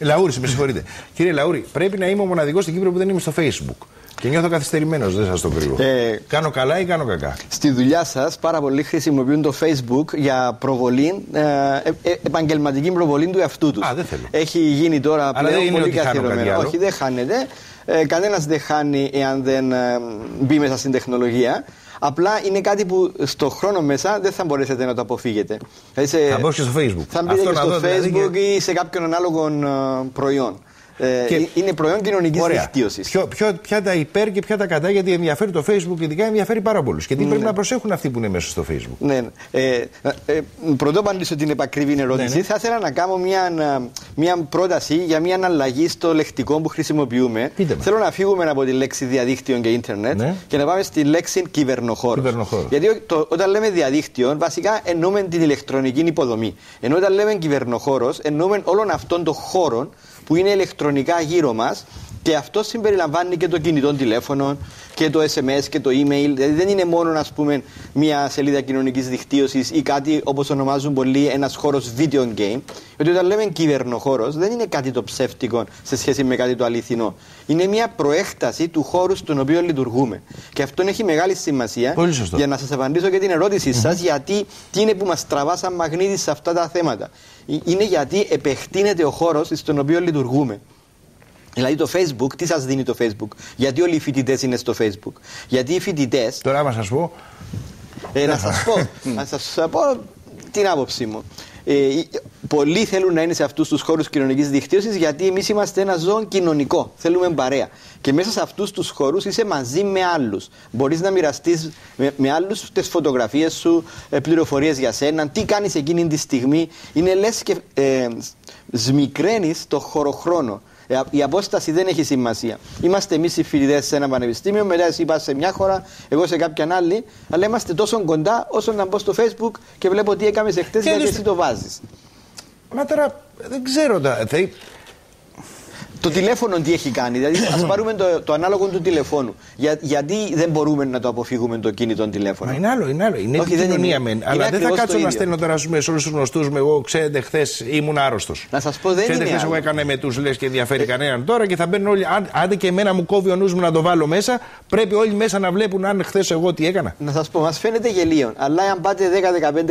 Λαούρη, με συγχωρείτε. Κύριε Λαούρη, πρέπει να είμαι ο μοναδικός στην Κύπρο που δεν είμαι στο Facebook. Και νιώθω καθυστερημένος, δεν σας το κρύβω. Ε, κάνω καλά ή κάνω κακά; Στη δουλειά σας, πάρα πολλοί χρησιμοποιούν το Facebook για προβολή, ε, ε, επαγγελματική προβολή του εαυτού τους. Α, δεν θέλω. Έχει γίνει τώρα Αλλά πλέον δεν είναι πολύ ότι χάνω καθιερωμένο. κάτι άλλο. Όχι, δεν χάνεται. Ε, Κανένας δεν χάνει εάν δεν ε, μπει μέσα στην τεχνολογία. Απλά είναι κάτι που στο χρόνο μέσα δεν θα μπορέσετε να το αποφύγετε. Δηλαδή σε- Θα μπω και στο Facebook. Θα μπείτε Αυτό και να στο δω, δηλαδή, Facebook και- ή σε κάποιον ανάλογο ε, προϊόν. Ε, Και- Είναι προϊόν κοινωνικής Ωραία. δικτύωσης. Ποιο, ποιο, ποια τα υπέρ και ποια τα κατά, γιατί ενδιαφέρει το Facebook, ειδικά ενδιαφέρει πάρα πολλούς. Και τι πρέπει να προσέχουν αυτοί που είναι μέσα στο Facebook. Ναι, ναι. Ε, ε, πρωτού απαντήσω την επακριβή ερώτηση, Ναι, ναι. θα ήθελα να κάνω μια, μια πρόταση για μια αλλαγή στο λεκτικό που χρησιμοποιούμε. Πείτε μας. Θέλω να φύγουμε από τη λέξη διαδίκτυο και ίντερνετ Ναι. και να πάμε στη λέξη κυβερνοχώρος. Κυβερνοχώρος. Γιατί ο- το, όταν λέμε διαδίκτυο, βασικά εννοούμε την ηλεκτρονική υποδομή. Ενώ όταν λέμε κυβερνοχώρος, εννοούμε όλων αυτών των χώρων που είναι ηλεκτρονικά γύρω μας και αυτό συμπεριλαμβάνει και το κινητό τηλέφωνο και το SMS και το email. Δηλαδή δεν είναι μόνο ας πούμε, μια σελίδα κοινωνικής δικτύωσης ή κάτι όπως ονομάζουν πολλοί ένας χώρος video game. Γιατί όταν λέμε κυβερνοχώρος δεν είναι κάτι το ψεύτικο σε σχέση με κάτι το αληθινό. Είναι μια προέκταση του χώρου στον οποίο λειτουργούμε. Και αυτό έχει μεγάλη σημασία Πολύ σωστό. για να σας απαντήσω και την ερώτησή σας γιατί τι είναι που μας τραβά σαν μαγνήτης σε αυτά τα θέματα. Ε, Είναι γιατί επεκτείνεται ο χώρος στον οποίο λειτουργούμε. Δηλαδή το Facebook, τι σας δίνει το Facebook, Γιατί όλοι οι φοιτητές είναι στο Facebook; Γιατί οι φοιτητέ. Τώρα, άμα σας πω, Ε, να σας πω, να σας πω την άποψή μου. Ε, πολλοί θέλουν να είναι σε αυτούς τους χώρους κοινωνικής δικτύωσης γιατί εμείς είμαστε ένα ζώο κοινωνικό. Θέλουμε παρέα. Και μέσα σε αυτούς τους χώρους είσαι μαζί με άλλους. Μπορείς να μοιραστείς με, με άλλους τις φωτογραφίες σου, πληροφορίες για σένα, τι κάνεις εκείνη τη στιγμή. Είναι λες και ε, σμικραίνεις το χωροχρόνο. Ε, Η απόσταση δεν έχει σημασία. Είμαστε εμείς οι φοιτητές σε ένα πανεπιστήμιο, μετά εσύ πας σε μια χώρα, εγώ σε κάποια άλλη, αλλά είμαστε τόσο κοντά όσο να μπω στο Facebook και βλέπω τι έκαμες εχθές γιατί δεις- εσύ το βάζεις. μα τώρα δεν ξέρω. Τα- θε- Το τηλέφωνο τι έχει κάνει, δηλαδή ας πάρουμε το, το ανάλογο του τηλεφώνου. Για, γιατί δεν μπορούμε να το αποφύγουμε το κινητό τηλέφωνο; Μα είναι άλλο, είναι άλλο. Είναι Όχι, δεν επικοινωνία είναι. μεν. Είναι Αλλά δεν θα ακριβώς κάτσω το να ίδιο. στέλνω τώρα ας πούμε, σε όλους τους γνωστούς μου. Εγώ, ξέρετε, χθες ήμουν άρρωστος. Να σας πω, δεν ξέρετε, είναι χθες άλλο. εγώ έκανα με τους λες και ενδιαφέρει κανέναν τώρα και θα μπαίνουν όλοι. Αν, άντε και εμένα μου κόβει ο νους μου να το βάλω μέσα, πρέπει όλοι μέσα να βλέπουν αν χθες εγώ τι έκανα. Να σας πω, μας φαίνεται γελίο. Αλλά αν πάτε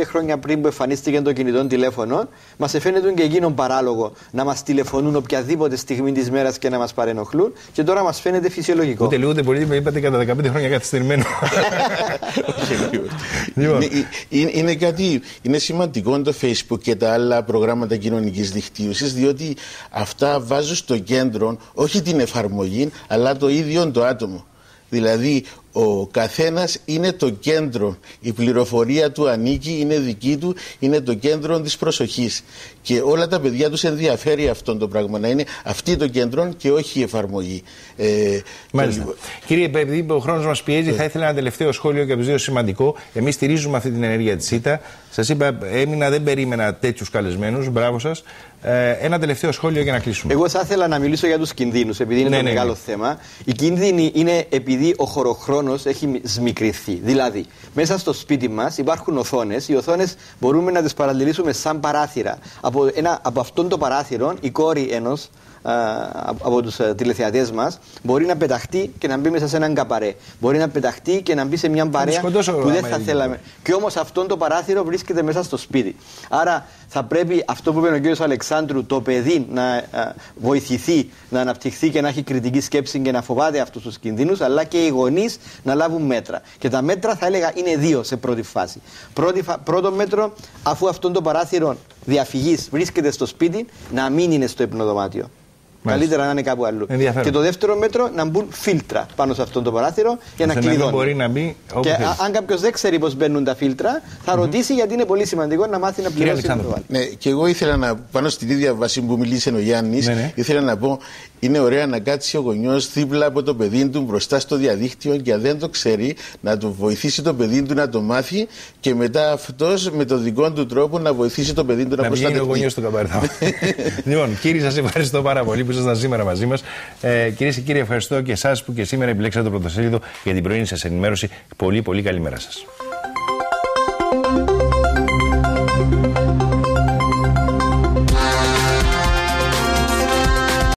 10-15 χρόνια πριν που εμφανίστηκε το κινητό τηλέφωνο, μας φαίνεται και εκείνον παράλογο να μας τηλεφωνούν οποιαδήποτε στιγμή της μέρας και να μας παρενοχλούν. Και τώρα μας φαίνεται φυσιολογικό. Ούτε λίγο ούτε πολύ με είπατε κατά 15 χρόνια καθυστερημένο. Λοιπόν. είναι, είναι, είναι κάτι, είναι σημαντικό το Facebook και τα άλλα προγράμματα κοινωνικής δικτύωσης, διότι αυτά βάζουν στο κέντρο όχι την εφαρμογή, αλλά το ίδιο το άτομο. Δηλαδή, ο καθένας είναι το κέντρο. Η πληροφορία του ανήκει, είναι δική του, είναι το κέντρο της προσοχής. Και όλα τα παιδιά τους ενδιαφέρει αυτό το πράγμα, να είναι αυτή το κέντρο και όχι η εφαρμογή. Ε, Μάλιστα. το- Κύριε, επειδή ο χρόνος μας πιέζει, θα ήθελα ένα τελευταίο σχόλιο και από τους δύο σημαντικό. Εμείς στηρίζουμε αυτή την ενέργεια της ΣΥΤΑ. Σας είπα, έμεινα, δεν περίμενα τέτοιους καλεσμένους. Μπράβο σας. Ε, ένα τελευταίο σχόλιο για να κλείσουμε. Εγώ θα ήθελα να μιλήσω για τους κινδύνους, επειδή είναι Ναι, το ναι, μεγάλο ναι. θέμα. Οι κίνδυνοι είναι επειδή ο χωροχρόνος έχει σμικριθεί. Δηλαδή, μέσα στο σπίτι μας υπάρχουν οθόνες. Οι οθόνες μπορούμε να τις παρατηρήσουμε σαν παράθυρα. Από, ένα, από αυτόν το παράθυρο, η κόρη ενός από τους τηλεθεατές μας μπορεί να πεταχτεί και να μπει μέσα σε έναν καπαρέ. Μπορεί να πεταχτεί και να μπει σε μια παρέα σκοτώσω, που δεν άμα θα είναι. θέλαμε. Και όμως αυτό το παράθυρο βρίσκεται μέσα στο σπίτι. Άρα θα πρέπει αυτό που είπε ο κ. Αλεξάνδρου, το παιδί να α, βοηθηθεί, να αναπτυχθεί και να έχει κριτική σκέψη και να φοβάται αυτούς τους κινδύνους, αλλά και οι γονείς να λάβουν μέτρα. Και τα μέτρα θα έλεγα είναι δύο σε πρώτη φάση. Πρώτη, φα- πρώτο μέτρο, αφού αυτό το παράθυρο διαφυγής βρίσκεται στο σπίτι, να μην είναι στο υπνοδωμάτιο. Καλύτερα να είναι κάπου αλλού. Ενδιαφέρον. Και το δεύτερο μέτρο, να μπουν φίλτρα πάνω σε αυτό το παράθυρο για να Ώστε να μην κλειδώνει. μπορεί να μπει όπου Και θέλεις. α- αν κάποιος δεν ξέρει πώς μπαίνουν τα φίλτρα, θα ρωτήσει γιατί είναι πολύ σημαντικό να μάθει να πληρώσει και να το Αλεξάνδρου. βάλει. Ναι, και εγώ ήθελα να πάνω στην ίδια βάση που μιλήσε ο Γιάννης, Ναι, ναι. ήθελα να πω: Είναι ωραία να κάτσει ο γονιός δίπλα από το παιδί του μπροστά στο διαδίκτυο και αν δεν το ξέρει, να του βοηθήσει το παιδί του να το μάθει και μετά αυτός με το δικό του τρόπο να βοηθήσει το παιδί του να, Να πηγαίνει ο προστατευτεί. γονιός του καμπάρι. λοιπόν, κύριοι, σας ευχαριστώ πάρα πολύ που ήσασταν σήμερα μαζί μας. Ε, Κυρίες και κύριοι, ευχαριστώ και εσάς που και σήμερα επιλέξατε το πρωτοσέλιδο για την πρωινή σας ενημέρωση. Πολύ, πολύ καλημέρα σας.